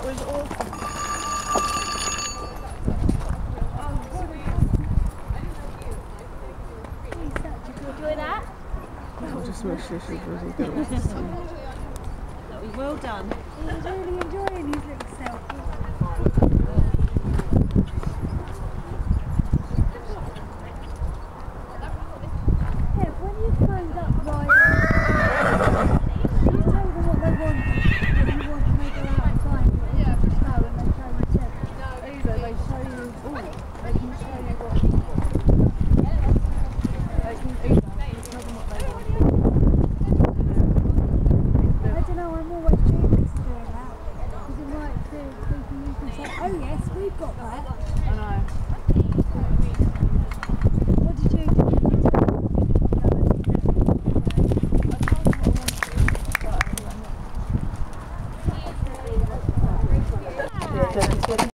That was awesome. just make sure she doesn't get Well done. Oh yes, we've got that. I know. What did you do?